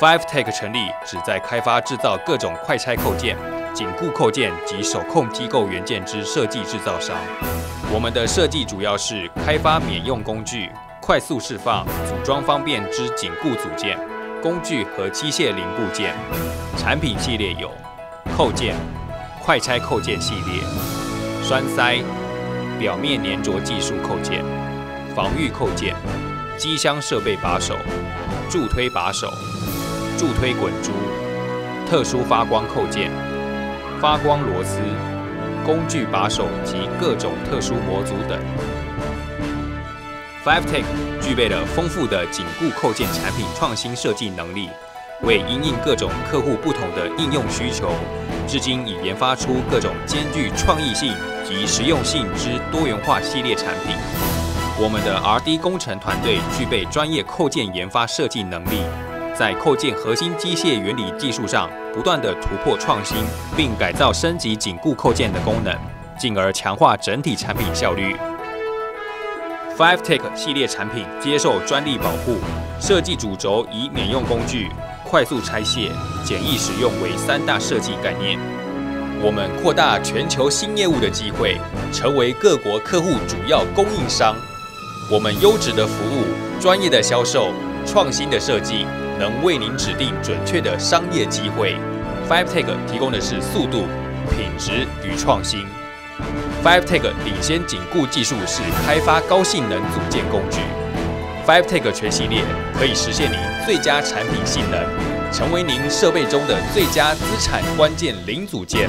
Five Tech 成立，旨在开发制造各种快拆扣件、紧固扣件及手控机构元件之设计制造商。我们的设计主要是开发免用工具，快速释放、组装方便之紧固组件、工具和机械零部件。产品系列有扣件、快拆扣件系列、栓塞、表面粘着技术扣件、防御扣件、机箱设备把手、助推把手。助推滚珠、特殊发光扣件、发光螺丝、工具把手及各种特殊模组等。FiveTech 具备了丰富的紧固扣件产品创新设计能力，为因应各种客户不同的应用需求，至今已研发出各种兼具创意性及实用性之多元化系列产品。我们的 R&D 工程团队具备专业扣件研发设计能力。在扣件核心机械原理技术上不断的突破创新，并改造升级紧固扣件的功能，进而强化整体产品效率。Five Tech 系列产品接受专利保护，设计主轴以免用工具、快速拆卸、简易使用为三大设计概念。我们扩大全球新业务的机会，成为各国客户主要供应商。我们优质的服务、专业的销售、创新的设计。能为您指定准确的商业机会。FiveTech 提供的是速度、品质与创新。FiveTech 领先紧固技术是开发高性能组件工具。FiveTech 全系列可以实现您最佳产品性能，成为您设备中的最佳资产关键零组件。